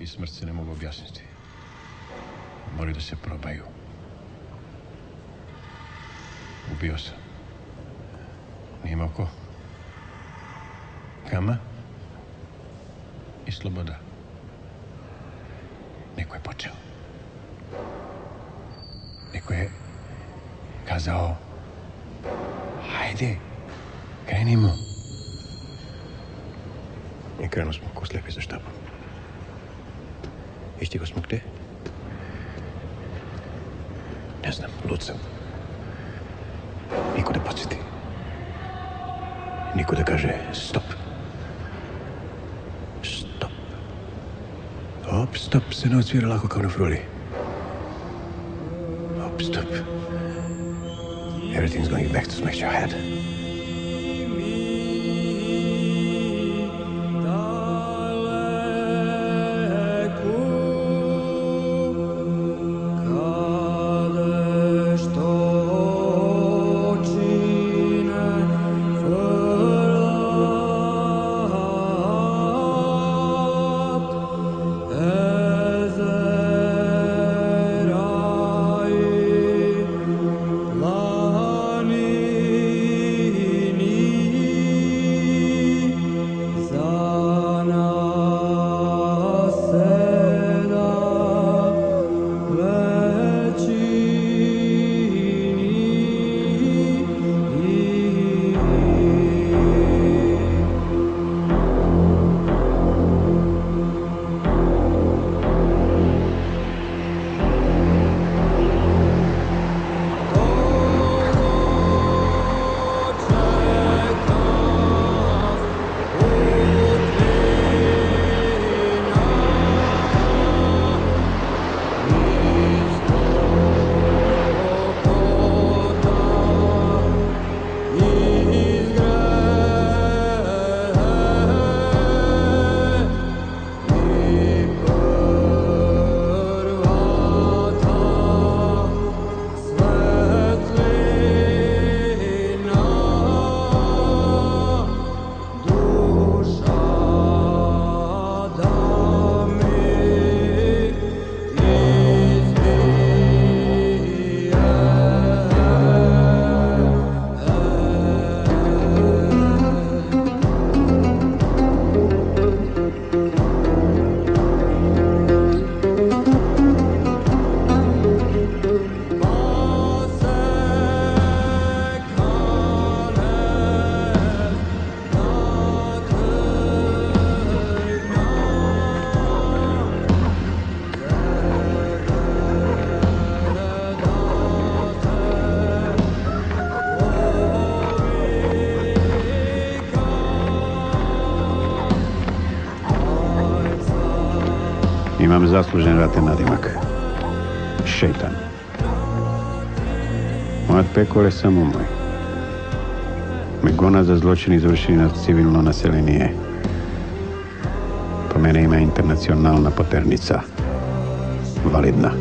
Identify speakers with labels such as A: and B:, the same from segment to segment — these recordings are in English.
A: I smrt se ne mogu objasniti. Moraju da se probaju. Ubio sam. Nije imao ko. Kama i sloboda. Neko je počeo. Neko je kazao hajde, krenimo. I krenuo smo ko slepi za štabom. I stigo smo gde? Ne znam, lud sam. Niko da podsjeti. Niko da kaže stop. Stop. Op, stop se ne odsvira lako kao na fruli. Op, stop. Everything's going back to smash your head.
B: заслужен ратен надимак. Шејтан. Мојот пекол е само мој. Ме гонат за злочини извршени на цивилно население. По мене има интернационална потерница. Валидна.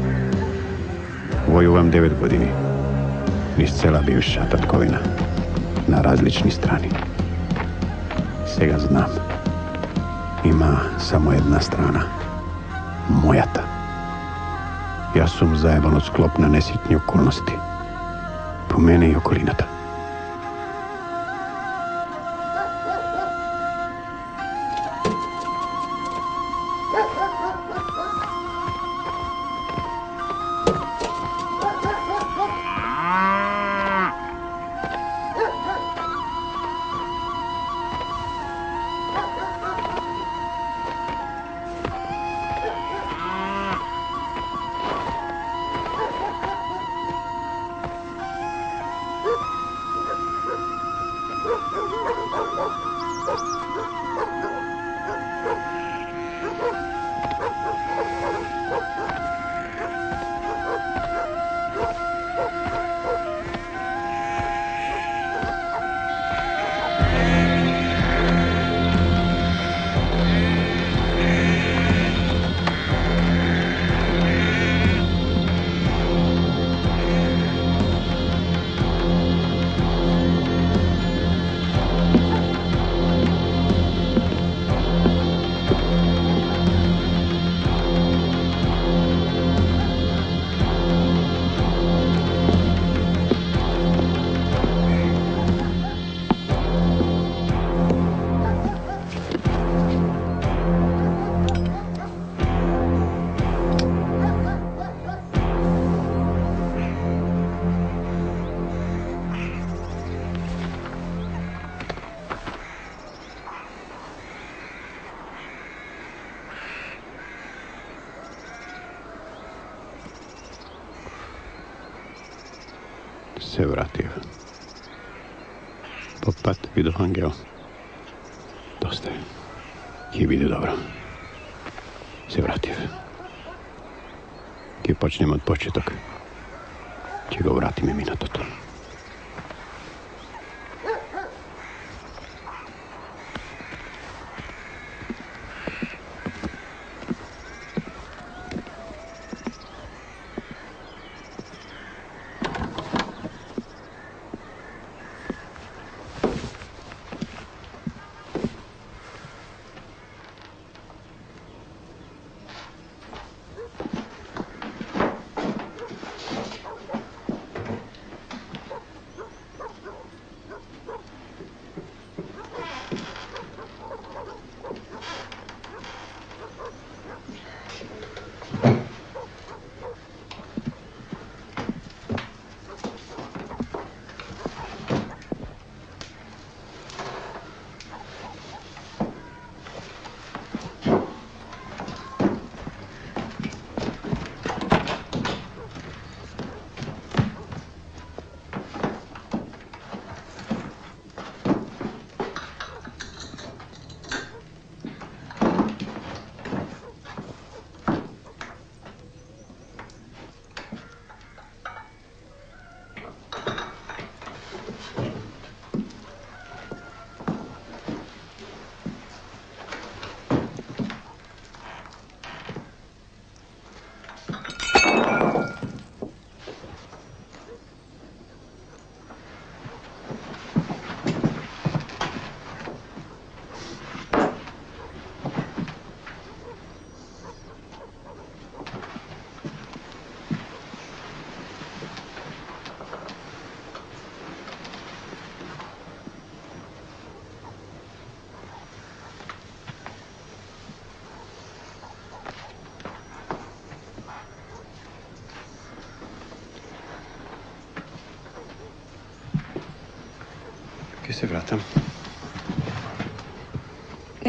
B: Војувам 9 години. Низ цела бивша татковина. На различни страни. Сега знам. Има само една страна. Јас сум заебан од склоп на неситни околности. Помене и околината. i do Hangeo. je. ste. Ki vidi dobro. Se vrativ. Ki počnemo od početok. Če ga vratime mi na toto.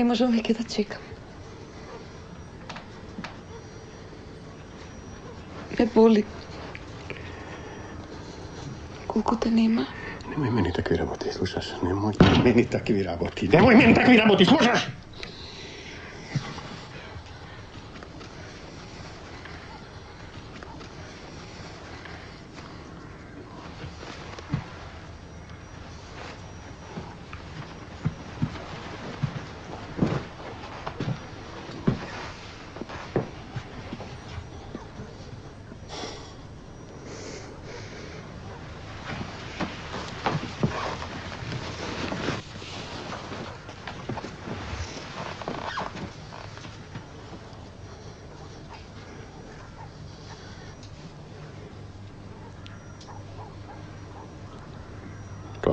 B: Не можам веќе да чекам. Ме боли. Колку те нема. Немој мене такви работи, слушаш? Немој мене такви работи. Немој мене такви работи, слушаш?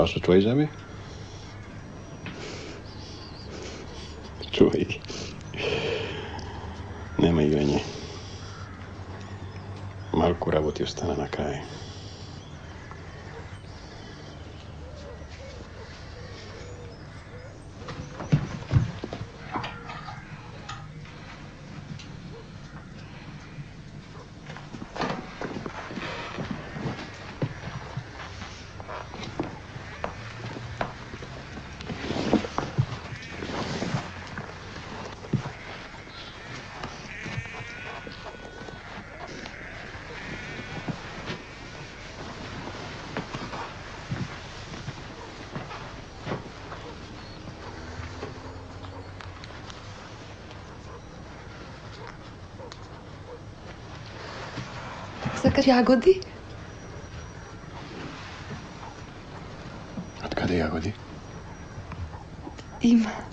B: was
C: between, zijn
B: mean? სადგურში აგოდი?
C: откуда
B: я годи? Има.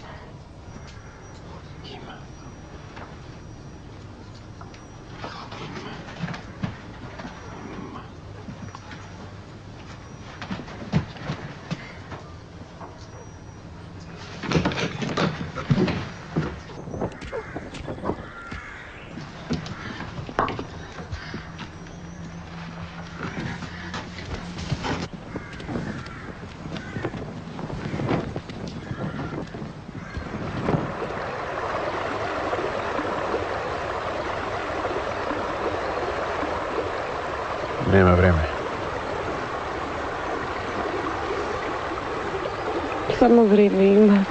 A: Само време има.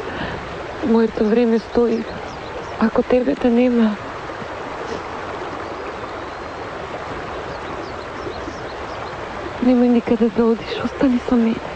A: Моето време стои. Ако тебе да нема, нема никаде да одиш, остани со мене.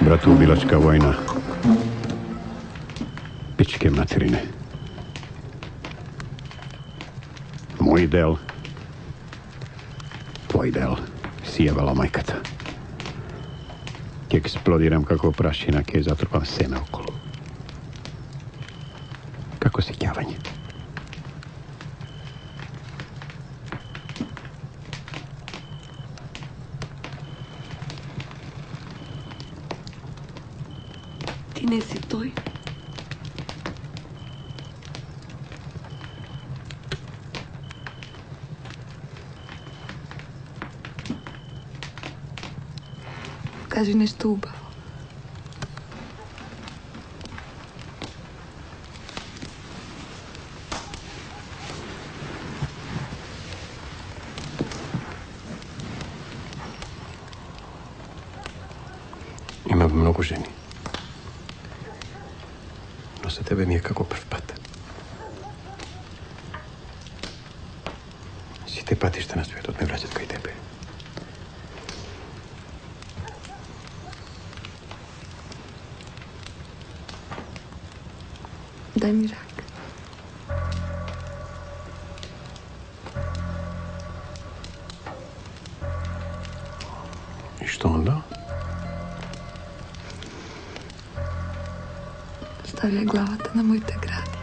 B: Bratů bilačka vojna. Pičkem na cirine. Del. Tvoj del. Sievala majkaca. Ti eksplodiram kako prašina, kje zatrpam seme okolo. Kako si tjavanje.
A: Ти не си тој. Кажи нешто убаво.
B: să le glata na
A: muita grada.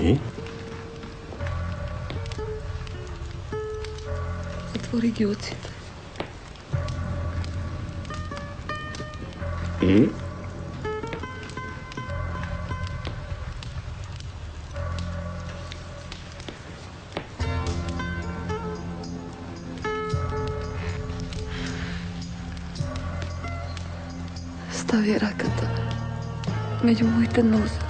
B: И?
A: Отвори ги очите.
B: meglio muita nosa.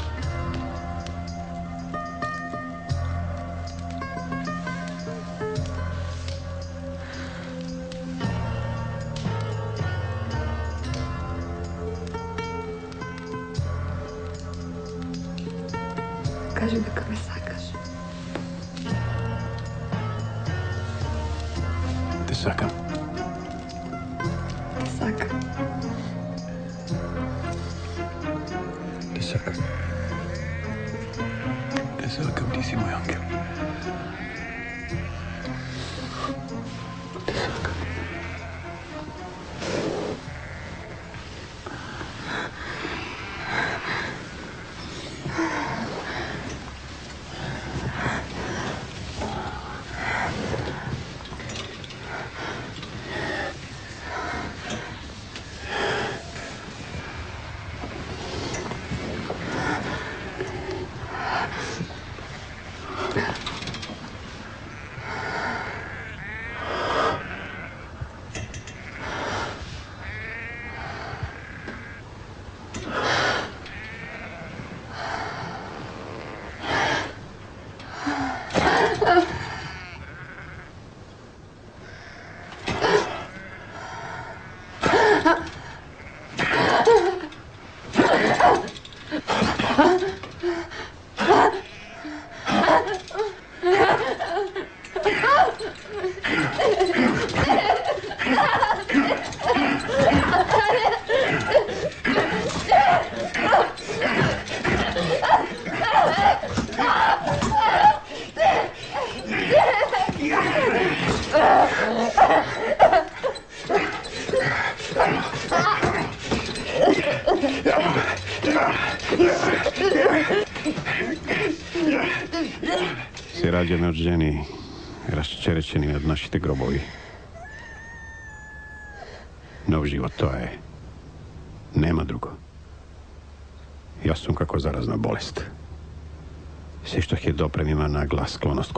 B: conozco.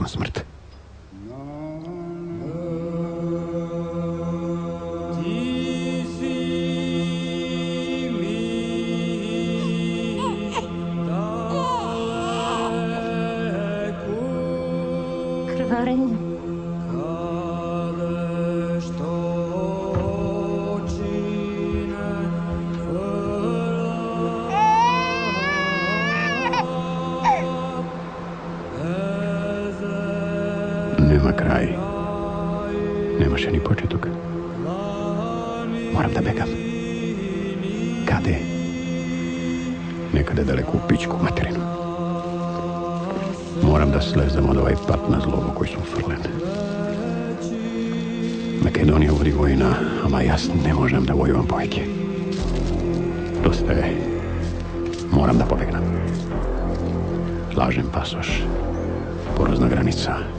B: Lažem pasoš. Porozna granica.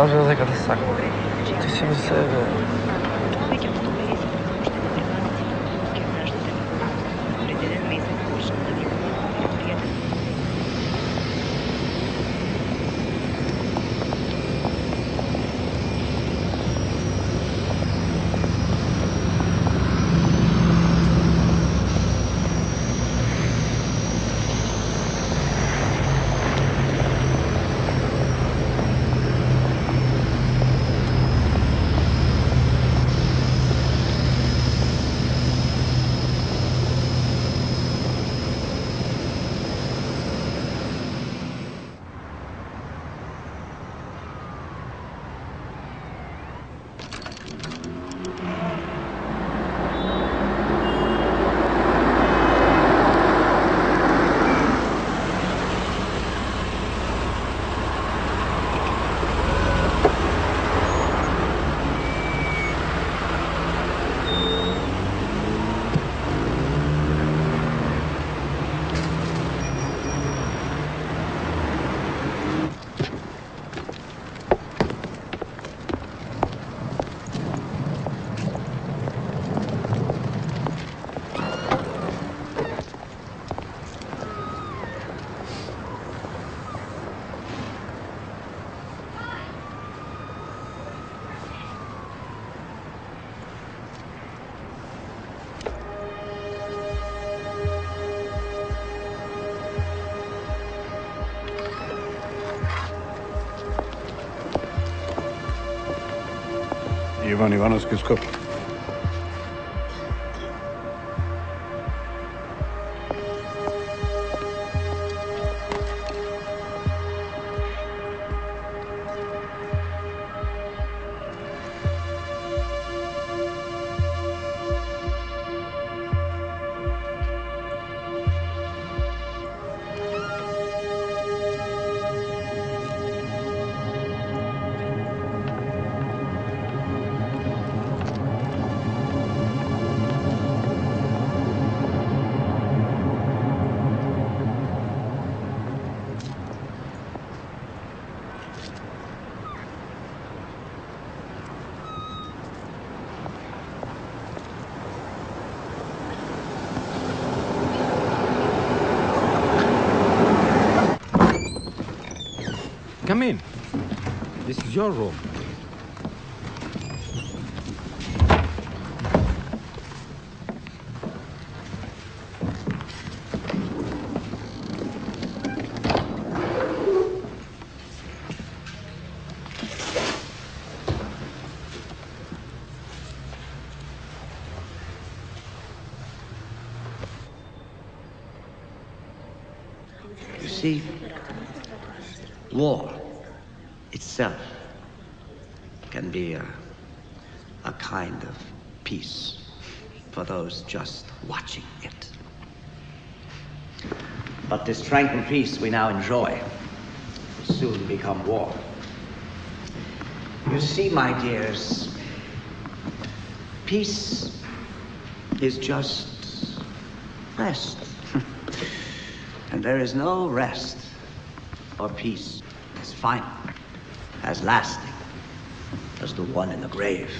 D: Razlog za kada
E: Ivan
F: Ivanovskis Kopf. Your room.
G: You see, war itself can be a, a kind of peace for those just watching it. But this tranquil peace we now enjoy will soon become war. You see, my dears, peace is just rest. and there is no rest or peace as final, as lasting as the one in the grave.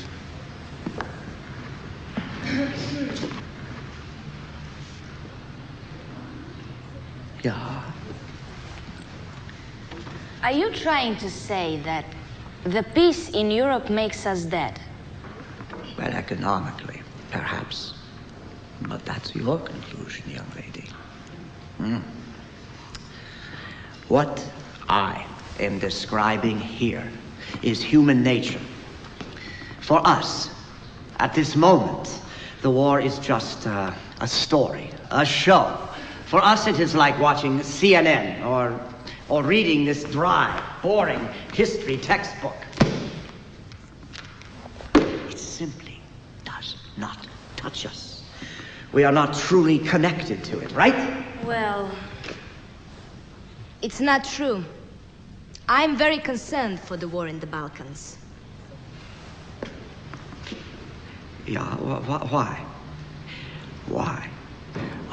G: Yeah.
H: Are you trying to say that the peace in Europe makes us dead?
G: Well, economically, perhaps. But that's your conclusion, young lady. Hmm. What I am describing here is human nature. For us, at this moment, the war is just uh, a story, a show. For us, it is like watching CNN or, or reading this dry, boring history textbook. It simply does not touch us. We are not truly connected to it, right?
H: Well, it's not true. I'm very concerned for the war in the Balkans.
G: Yeah, wh- wh- why? Why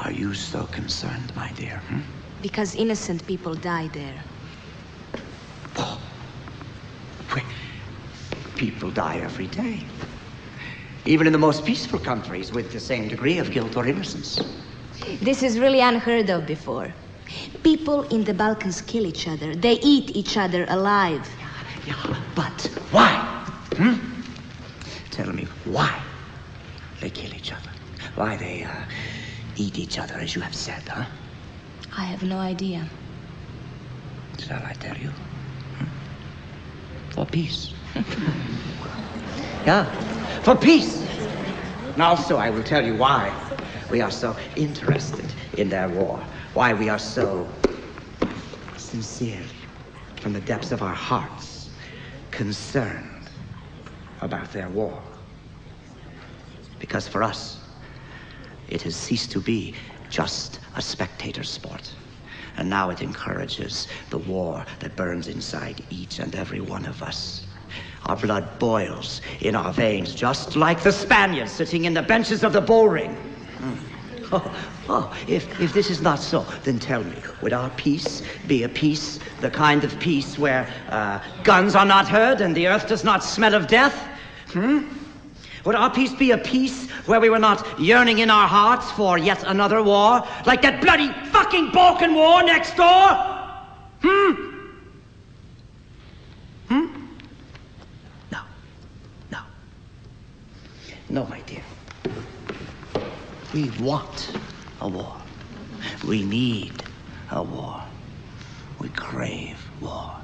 G: are you so concerned, my dear? Hmm?
H: Because innocent people die there.
G: Wait, People die every day. Even in the most peaceful countries with the same degree of guilt or innocence.
H: This is really unheard of before. People in the Balkans kill each other. They eat each other alive.
G: Yeah, but why? Hmm? Tell me why they kill each other. Why they uh, eat each other, as you have said, huh?
H: I have no idea.
G: Shall I tell you? Hmm? For peace. yeah, for peace. And also, I will tell you why we are so interested in their war. Why we are so sincerely, from the depths of our hearts, concerned about their war. Because for us, it has ceased to be just a spectator sport. And now it encourages the war that burns inside each and every one of us. Our blood boils in our veins, just like the Spaniards sitting in the benches of the bull ring. Hmm. Oh, oh, if, if this is not so, then tell me, would our peace be a peace, the kind of peace where uh, guns are not heard and the earth does not smell of death? Hmm? Would our peace be a peace where we were not yearning in our hearts for yet another war, like that bloody fucking Balkan war next door? Hmm? Hmm? No. No. No, my dear. We want a war. We need a war. We crave war.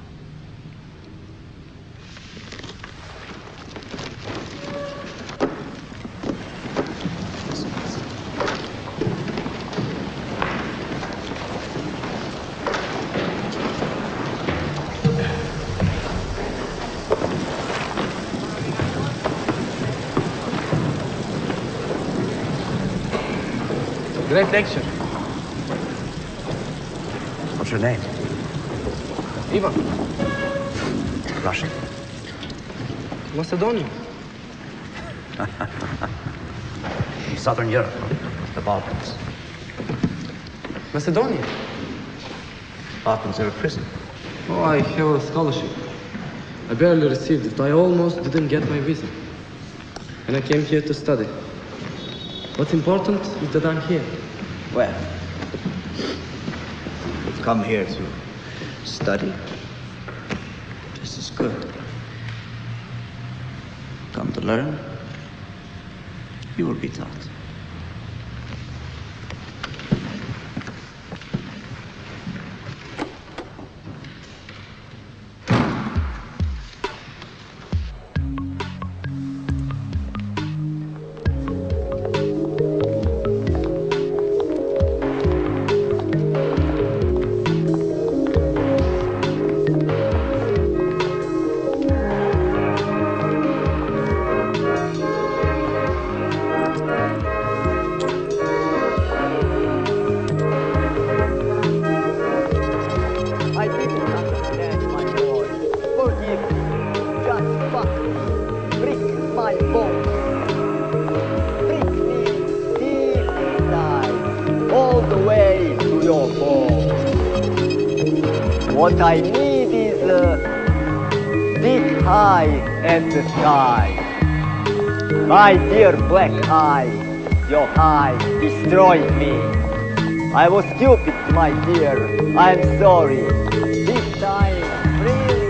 D: Great lecture.
G: What's your name?
D: Ivan,
G: Russian?
D: Macedonian.
G: Southern Europe, the Balkans.
D: Macedonia.
G: Balkans are a prison.
D: Oh, I have a scholarship. I barely received it. I almost didn't get my visa. And I came here to study. What's important is that I'm here.
G: Well, you've come here to study. This is good. Come to learn. You will be taught.
I: Dear black eye, your eye destroyed me. I was stupid, my dear. I'm sorry. This time, really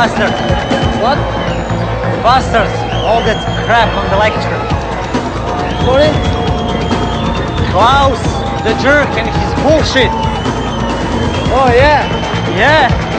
G: See the bastard. What? Bastards. All that crap on the lecture. Sorry? Klaus, the jerk, and his bullshit. Oh, yeah? Yeah.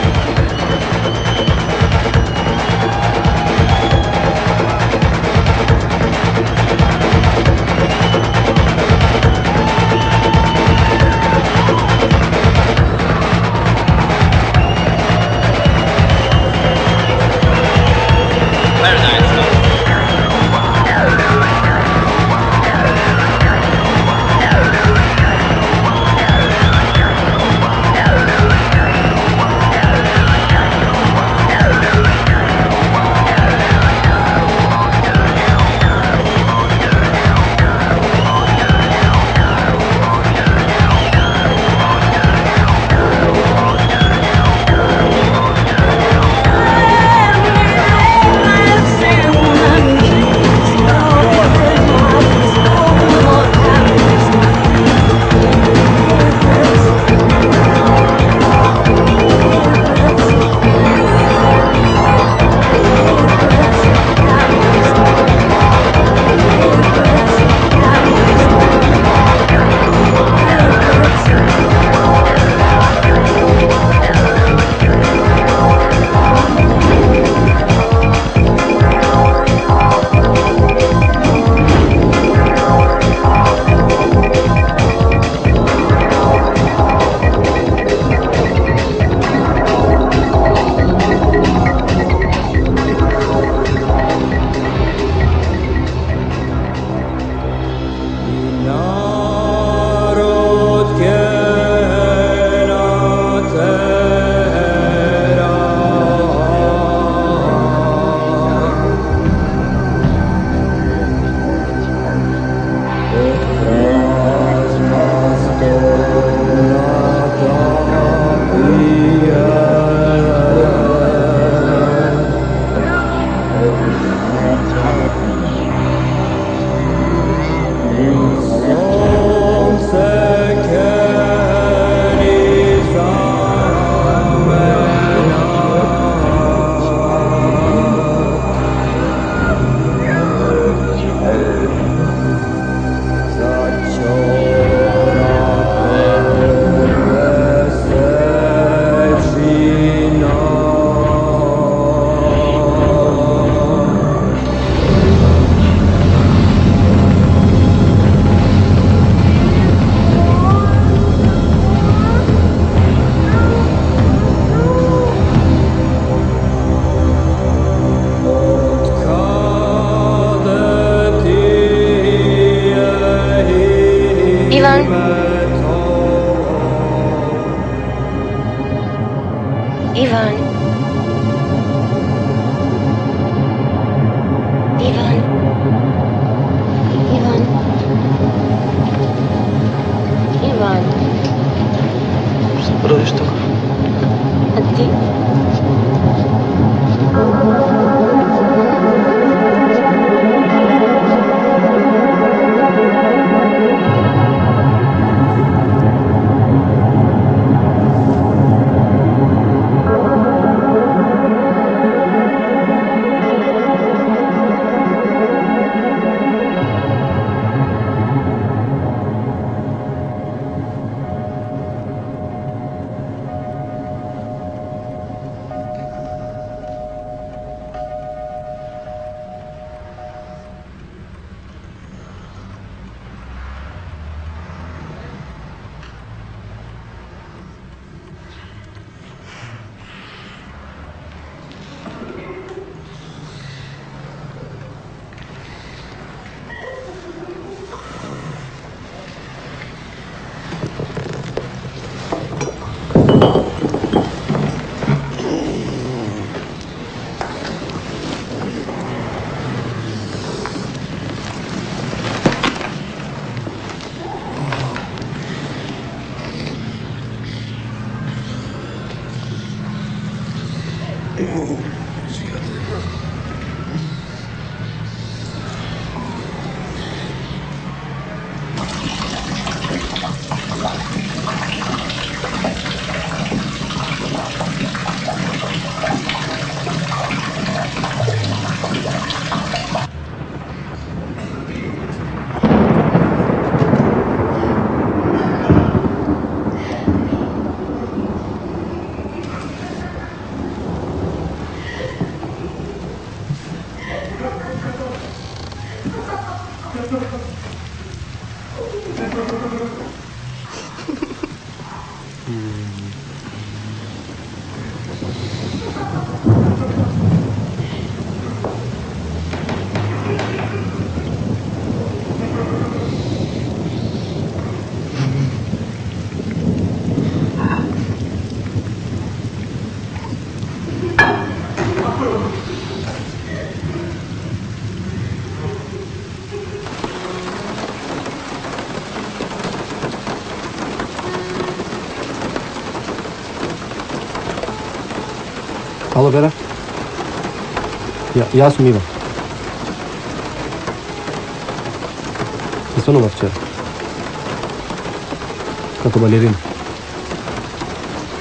D: Ја, јас сум Иван. Се сонува вчера. Како балерин.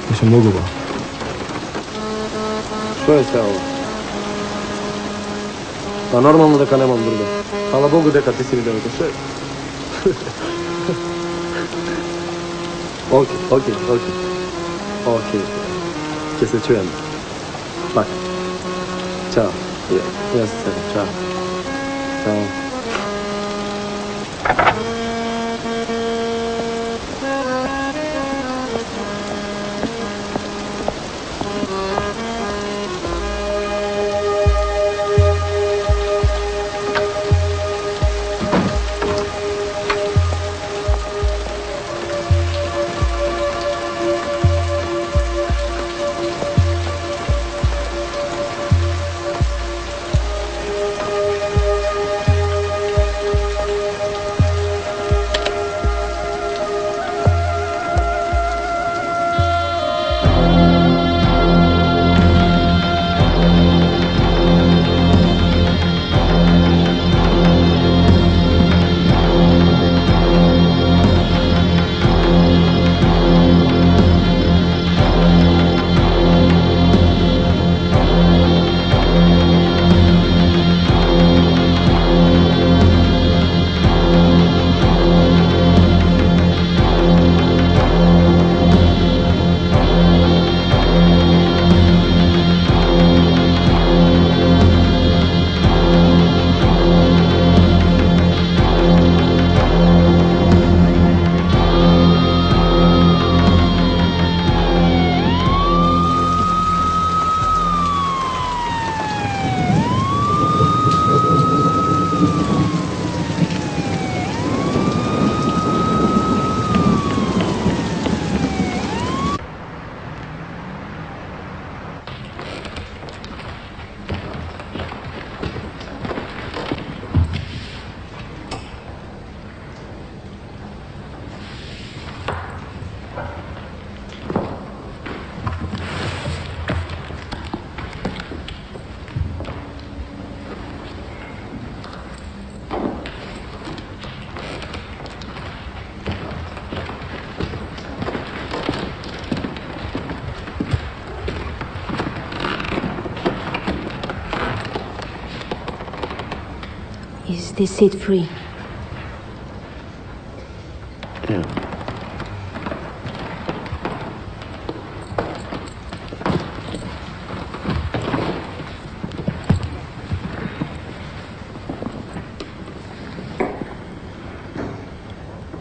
D: Беше многу ба. Што е се ова? Па нормално дека немам друга. Хала Богу дека ти си ми девојка. Што е? Океј, океј, океј. Океј. Ќе се чуеме. Пак. Чао. yes
J: sir this seat free?
K: Yeah.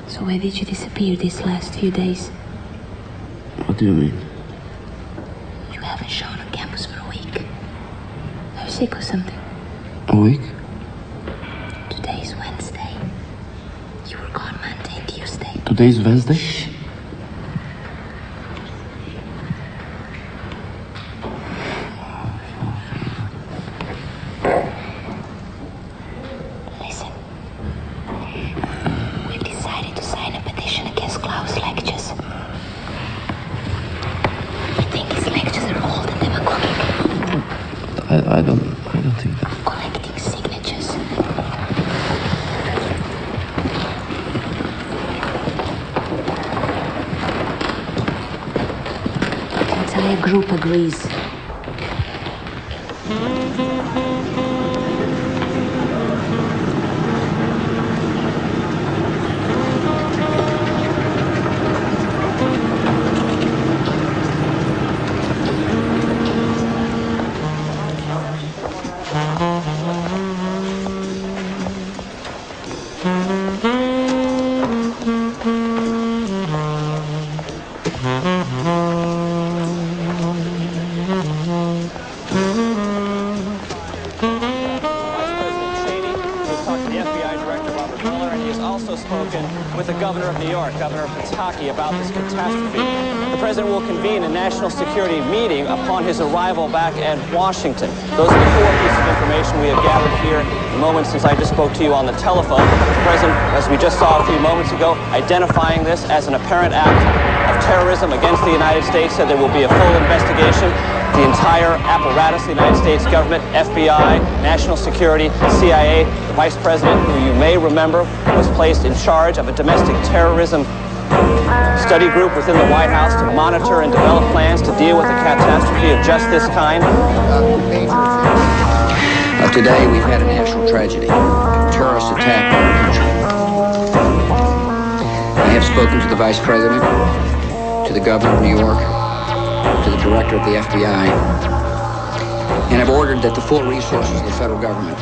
J: So where did you disappear these last few days?
K: What do you mean?
J: You haven't shown on campus for a week. Are you sick or something?
K: A week?
J: Today's Wednesday. You were gone Monday and Tuesday.
K: Today's Wednesday?
L: Washington. Those are the four pieces of information we have gathered here in the moments since I just spoke to you on the telephone. The President, as we just saw a few moments ago, identifying this as an apparent act of terrorism against the United States, said there will be a full investigation. The entire apparatus, of the United States government, FBI, national security, CIA, the vice president, who you may remember was placed in charge of a domestic terrorism study group within the White House to monitor and develop plans to deal with a catastrophe of just this kind.
M: Uh, today we've had a national tragedy, a terrorist attack on our country. I have spoken to the Vice President, to the Governor of New York, to the Director of the FBI, and have ordered that the full resources of the federal government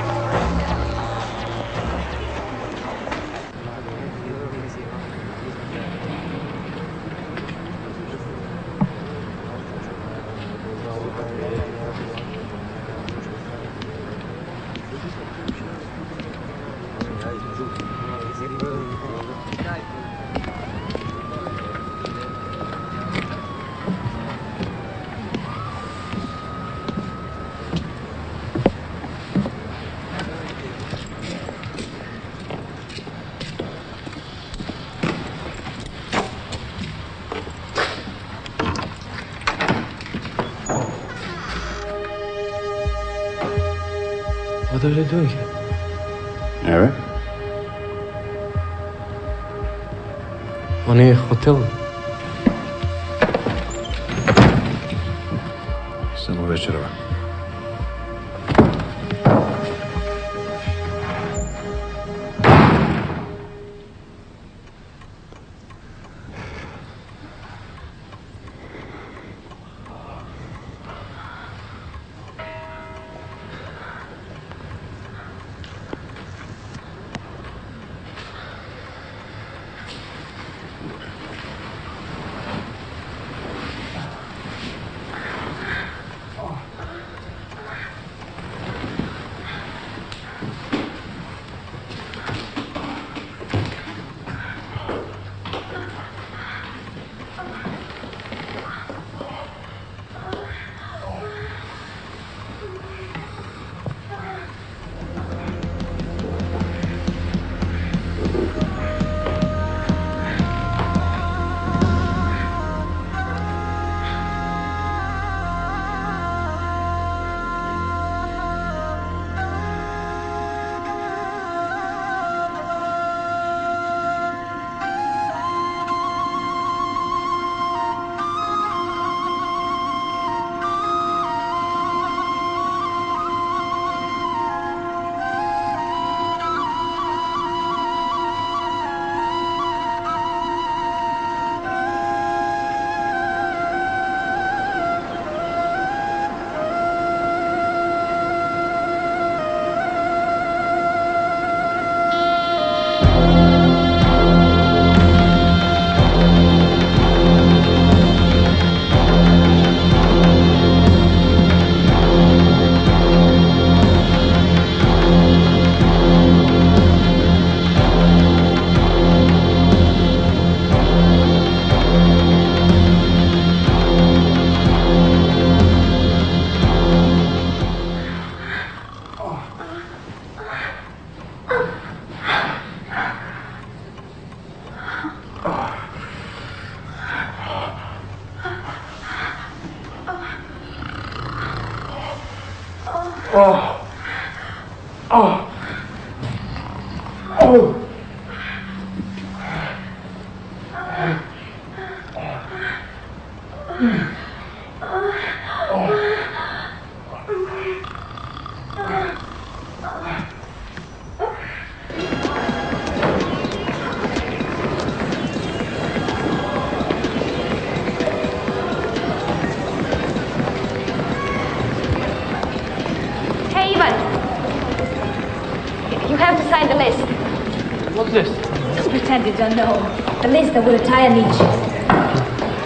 H: don't know. The list that will retire Nietzsche.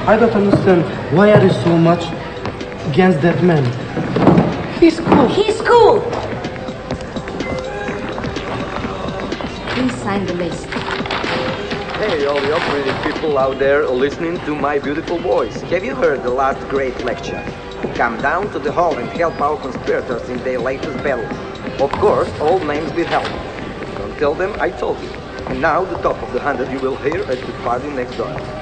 D: I don't understand. Why are you so much against that man? He's cool.
H: He's cool. Please sign the list.
N: Hey, all the operating people out there listening to my beautiful voice. Have you heard the last great lecture? Come down to the hall and help our conspirators in their latest battle. Of course, all names will help. Don't tell them I told you. And now the top the hundred you will hear at the party next door.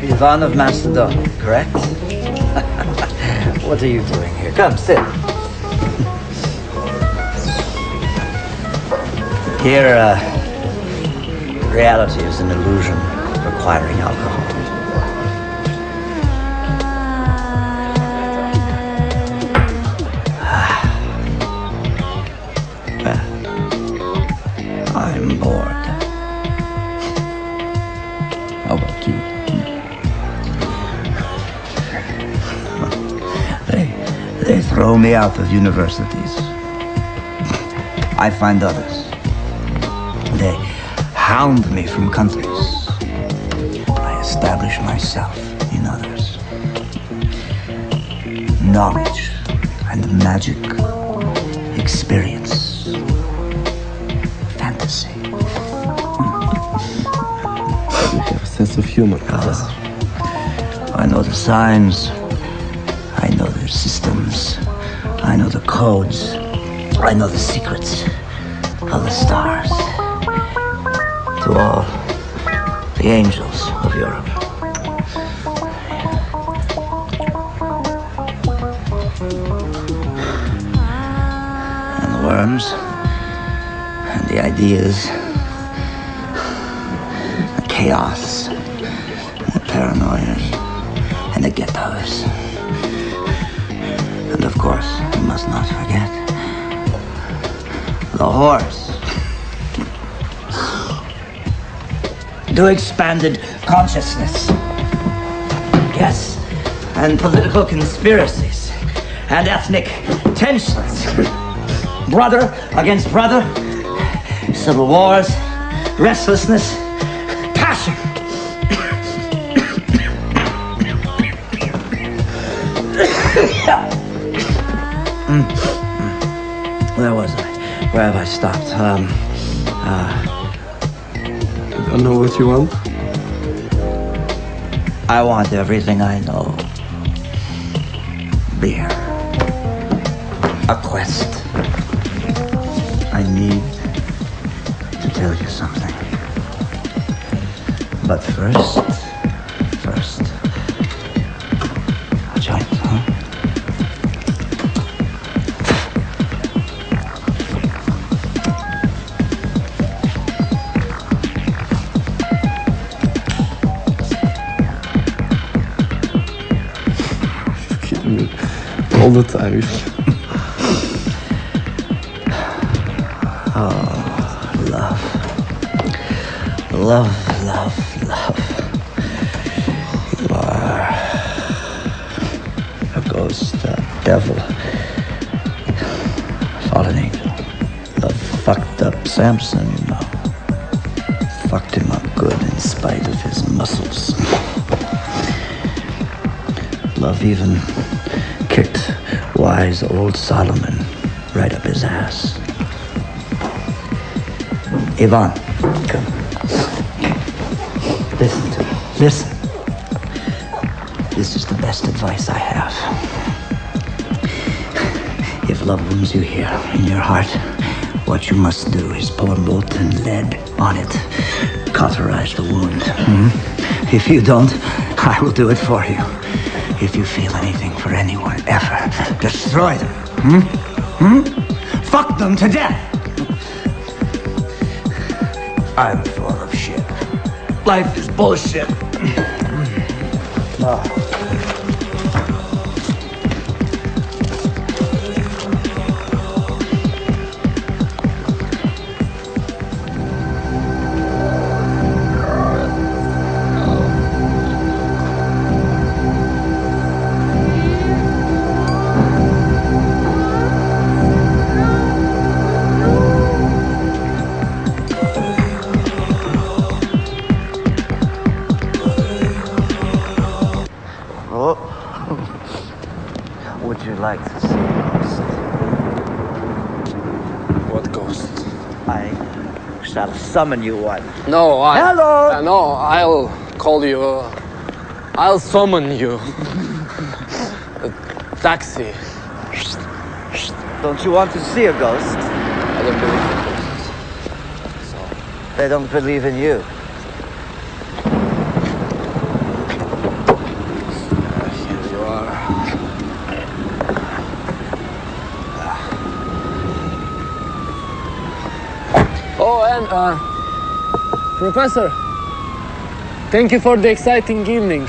G: Ivan of Macedon, correct? what are you doing here? Come, sit. Here, uh, reality is an illusion requiring alcohol. Throw me out of universities. I find others. They hound me from countries. I establish myself in others. Knowledge and magic, experience, fantasy.
K: You have a sense of humor, Professor.
G: I know the signs. Codes. I know the secrets of the stars. To all the angels of Europe. And the worms. And the ideas. The horse. to expanded consciousness. Yes, and political conspiracies and ethnic tensions. brother against brother, civil wars, restlessness, passion. Where have I stopped? Um, uh,
K: I don't know what you want.
G: I want everything I know. Beer. A quest. I need to tell you something. But first,
K: All the time.
G: Oh, love. Love, love, love. You are a ghost, a devil, fallen angel. Love fucked up Samson, you know. Fucked him up good in spite of his muscles. Love even wise old Solomon right up his ass. Ivan, come. Listen to me. Listen. This is the best advice I have. If love wounds you here in your heart, what you must do is pour molten lead on it. Cauterize the wound. hmm? If you don't, I will do it for you. If you feel anything for anyone ever, destroy them. Hmm? Hmm? Fuck them to death. I'm full of shit. Life is bullshit. Oh. like to see a ghost?
D: What ghost?
G: I shall summon you one.
D: No, I.
G: Hello.
D: Uh, no, I'll call you. Uh, I'll summon you. a taxi.
G: Don't you want to see a ghost?
D: I don't believe in ghosts. So.
G: They don't believe in you.
D: Here you are. Oh, and uh, Professor, thank you for the exciting evening.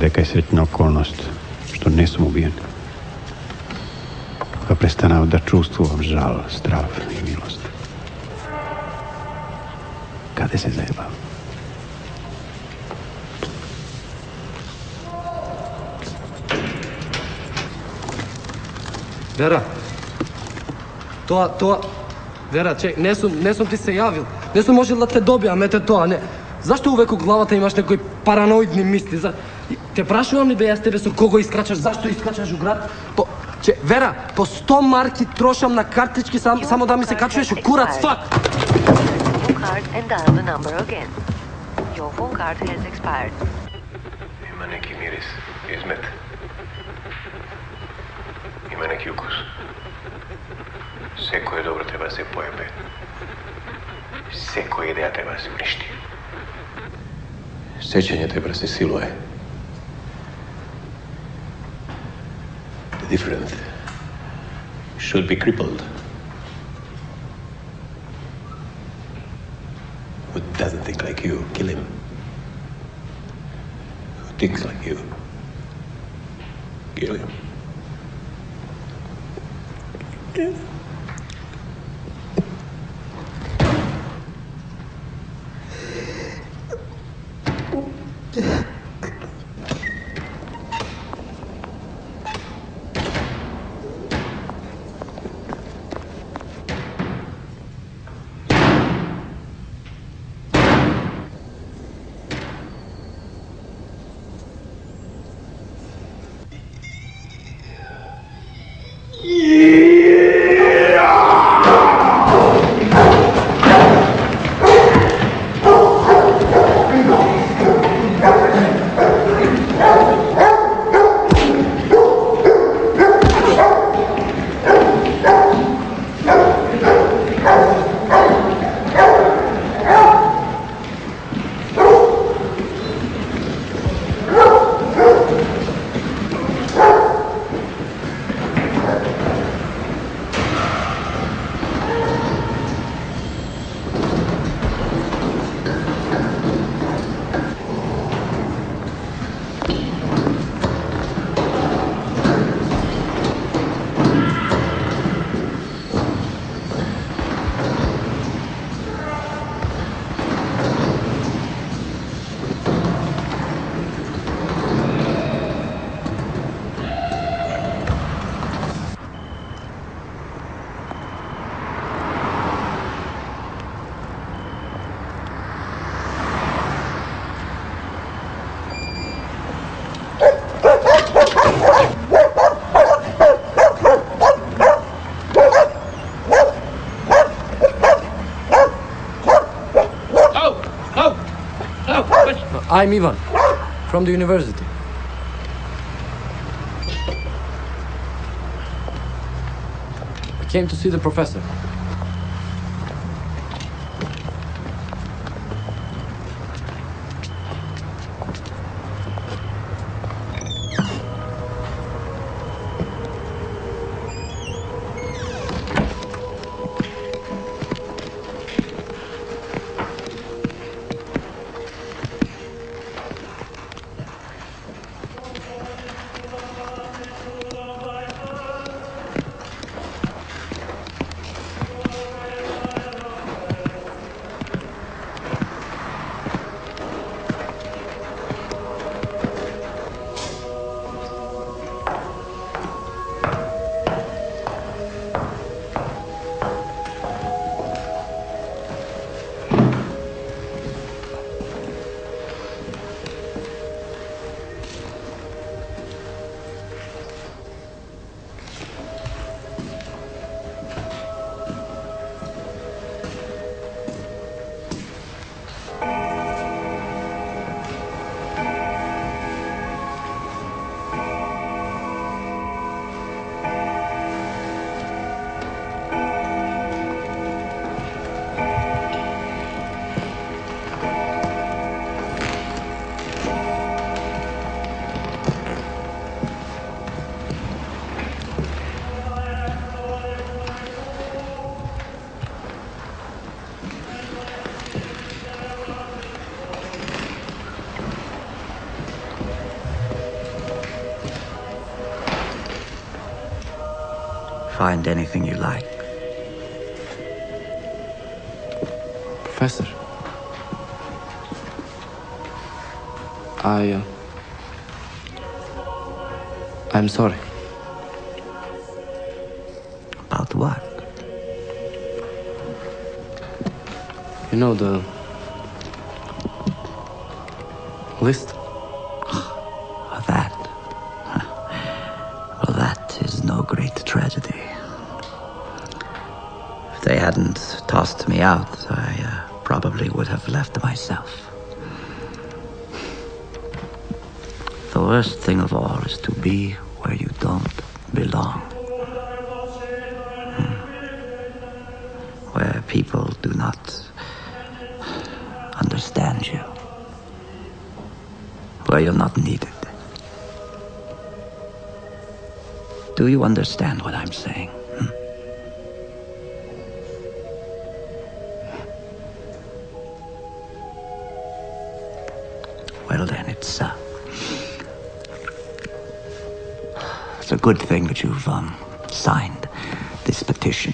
E: neka je sretna okolnost što ne sam ubijen. Pa prestanao da čustvujem žal, strav i milost. Kada se zajebao?
D: Vera, to, to, Vera, ček, ne sam, ne sam ti se javil, ne sam možel da te dobijam, ete to, a ne, zašto uvek u glavata imaš nekoj paranoidni misli, za, Те прашувам ли бе јас тебе со кого искрачаш, зашто искрачаш у град? По, че, Вера, по 100 марки трошам на картички сам, само да ми се качуваш у курац, фак!
B: Има неки мирис, измет. Има неки укус. Секој е добро треба да се поебе. Секој идеја треба да се уништи. Сечење треба да се силуе. Be crippled. Who doesn't think like you, kill him. Who thinks like you, kill him.
D: I'm Ivan, from the university. I came to see the professor.
N: Find anything you like.
G: Professor. I. Uh, I'm sorry.
N: About what?
G: You know the.
N: Good thing that you've, um, signed this petition.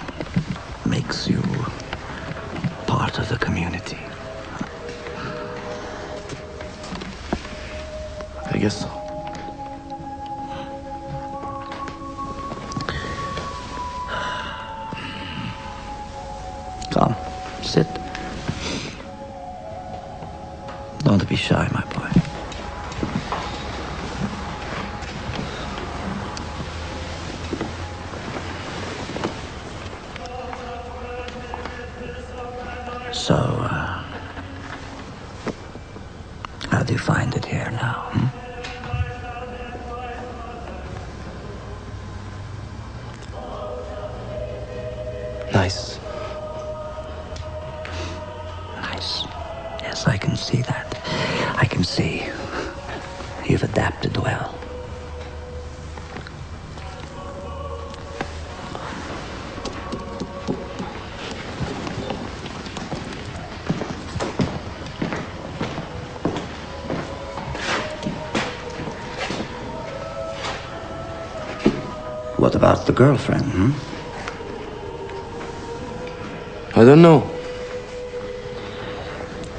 G: So,
N: about the girlfriend, hmm?
G: I don't know.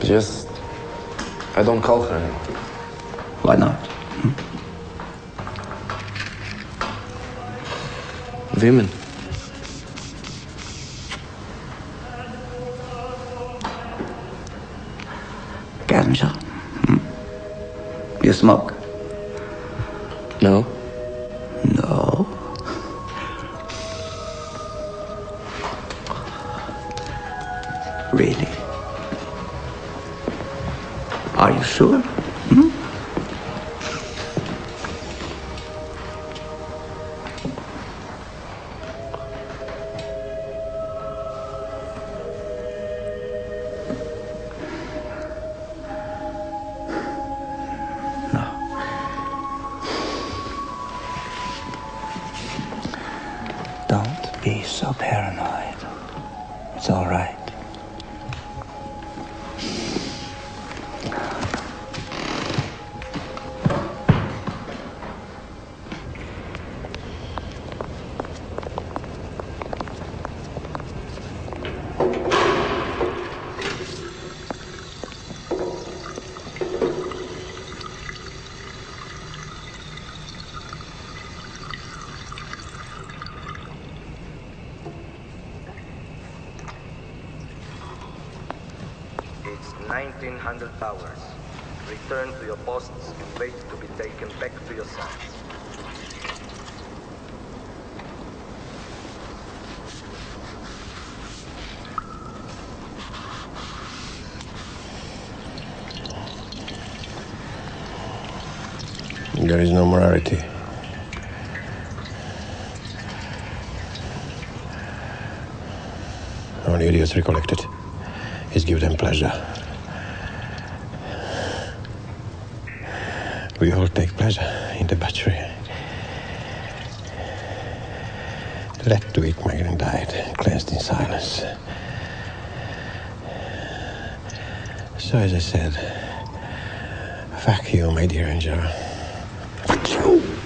G: Just. I don't call her.
N: Why not?
G: Women.
N: Ganja? Hmm? You smoke?
B: Only idiots recollect it. It's give them pleasure. We all take pleasure in the debauchery. Let the weak migrant died, cleansed in silence. So as I said, fuck you, my dear Angela. Fuck you.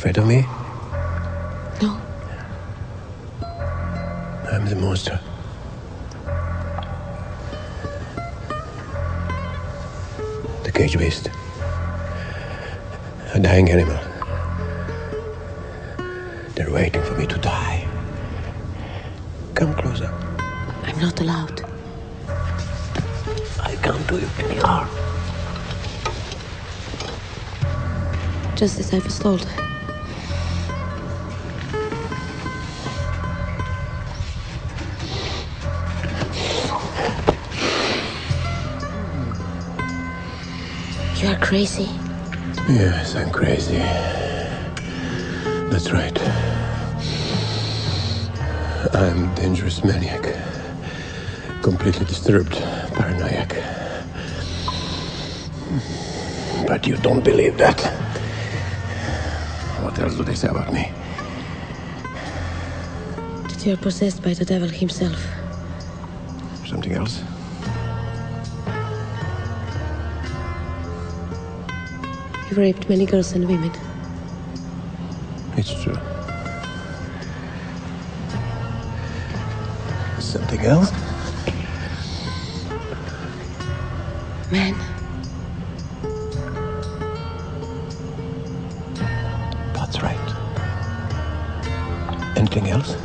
B: Afraid of me?
A: No.
B: I'm the monster. The cage beast. A dying animal. They're waiting for me to die. Come closer.
A: I'm not allowed.
B: I can't do you any harm.
A: Just as I was told. Crazy.
B: Yes, I'm crazy. That's right. I'm dangerous maniac. Completely disturbed paranoiac. But you don't believe that. What else do they say about me?
A: That you are possessed by the devil himself.
B: Something else?
A: You raped many girls and women.
B: It's true. Something else?
A: Man,
B: That's right. Anything else?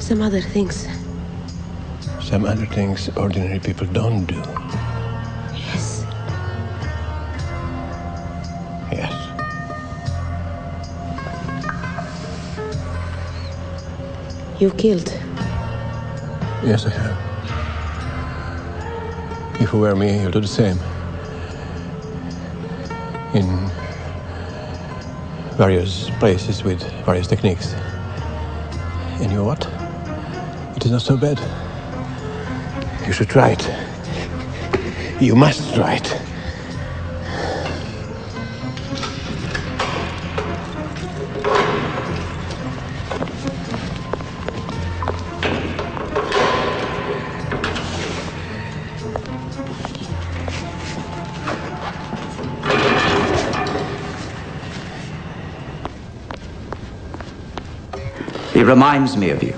A: some other things.
B: Some other things ordinary people don't do.
A: You killed.
B: Yes, I have. If you were me, you'll do the same. In various places with various techniques. And you know what? It is not so bad. You should try it. You must try it.
G: Reminds me of you,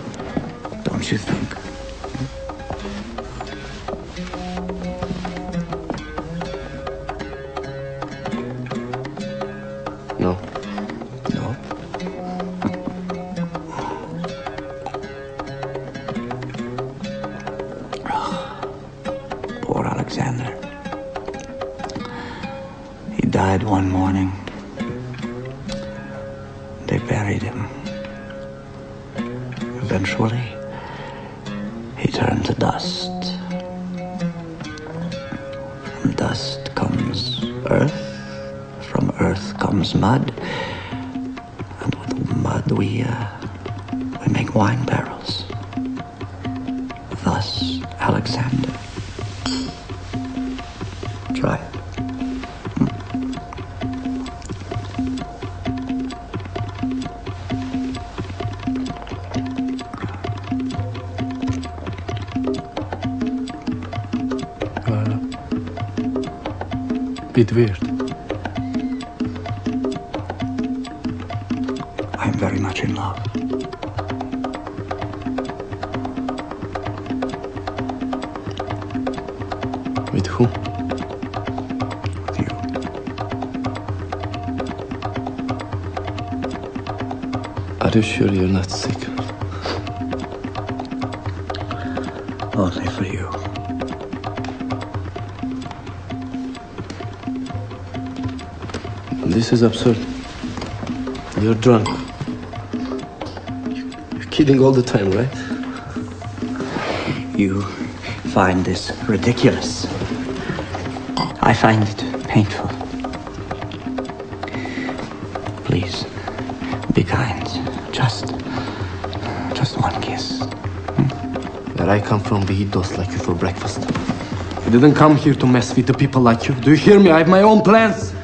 G: mud.
K: You sure you're not sick?
G: Only for you.
K: This is absurd. You're drunk. You're kidding all the time, right?
G: You find this ridiculous. I find it painful.
K: I come from, eat like you for breakfast. I didn't come here to mess with the people like you. Do you hear me? I have my own plans.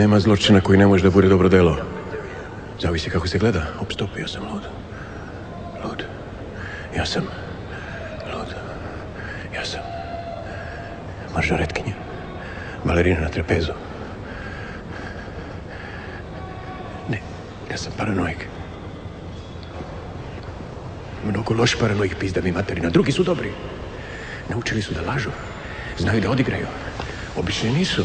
B: Nema zločina koji ne može da bude dobro delo. Zavisi kako se gleda. Opstopio sam lud. Lud. Ja sam lud. Ja sam maržaretkinja. Balerina na trepezu. Ne, ja sam paranoik. Mnogo loš paranoik pizda mi materina. Drugi su dobri. Naučili su da lažu. Znaju da odigraju. Obični nisu.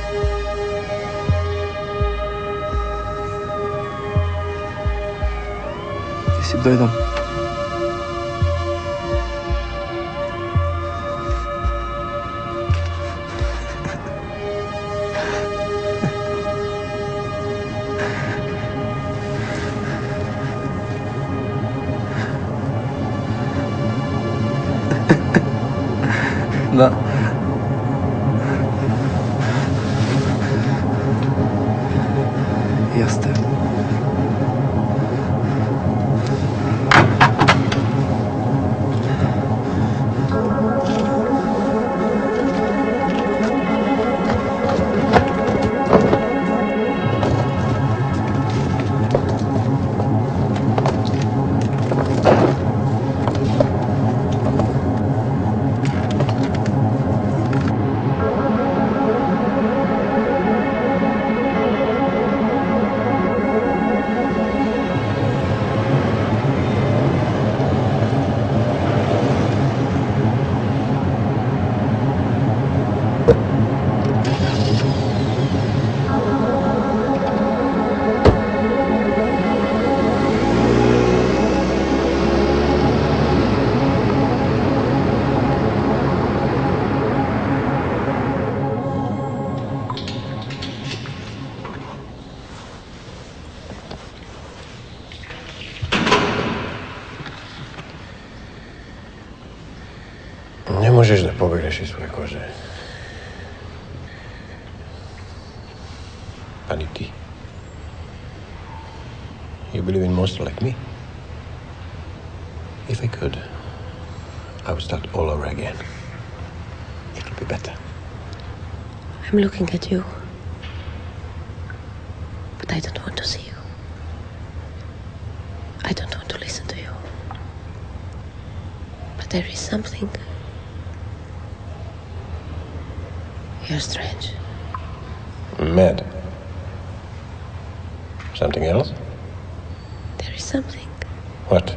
B: c'est
J: bonhomme. Looking at you. But I don't want to see you. I don't want to listen to you. But there is something. You're strange.
B: Mad. Something else?
J: There is something.
B: What?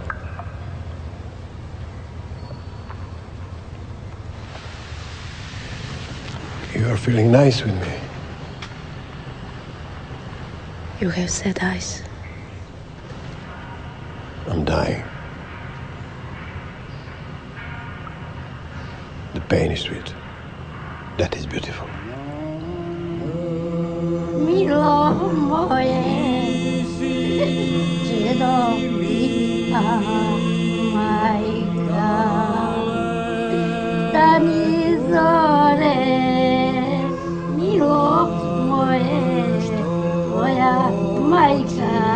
B: You're feeling nice with me.
J: You have sad eyes.
B: I'm dying. The pain is sweet. That is beautiful.
O: Milo moje, dziedo twoja majka, uh,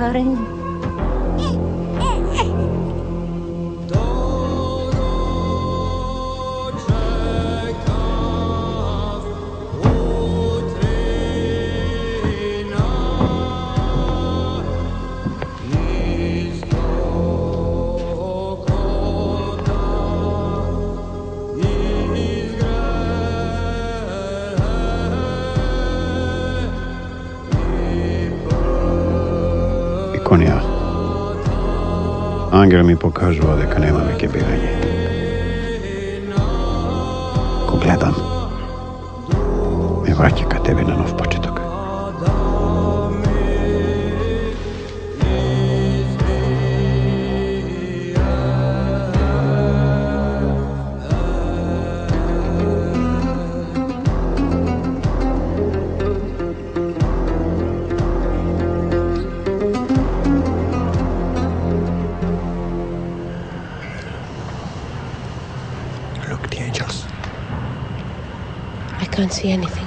O: Krwarenje.
E: покажува дека
B: немаме
J: кепирање. Can't see anything.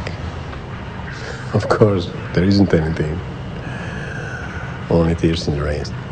B: Of course, there isn't anything. Only tears in the rain.